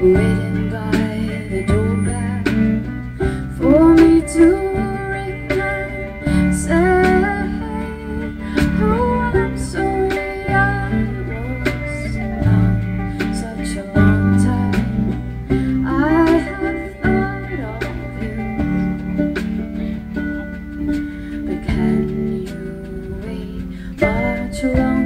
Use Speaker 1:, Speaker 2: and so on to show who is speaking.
Speaker 1: waiting by the doorbell for me to ring say, oh, I'm sorry I was gone such a long time. I have thought of you, but can you wait much longer?